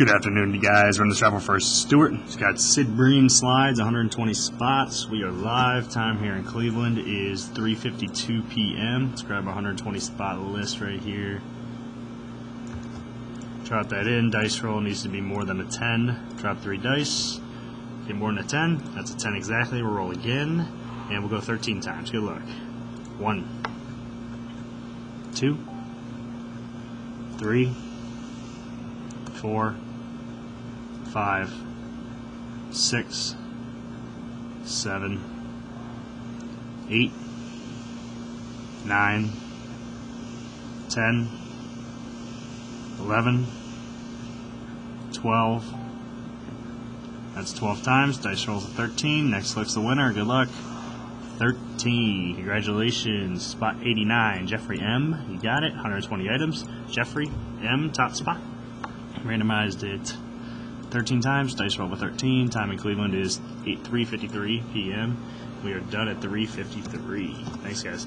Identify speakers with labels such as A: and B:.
A: Good afternoon, you guys. In the travel first. Stewart. It's got Sid Bream slides, 120 spots. We are live. Time here in Cleveland is 3:52 p.m. Let's grab a 120 spot list right here. Drop that in. Dice roll needs to be more than a 10. Drop three dice. Get more than a 10. That's a 10 exactly. We'll roll again, and we'll go 13 times. Good luck. One, two, three, four five, six, seven, eight, nine, ten, eleven, twelve. That's 12 times. Dice rolls a 13. Next looks the winner. Good luck. 13. Congratulations. Spot 89. Jeffrey M. You got it. 120 items. Jeffrey M. Top spot. Randomized it 13 times. Dice roll with 13. Time in Cleveland is 8 3:53 p.m. We are done at 3:53. Thanks, guys.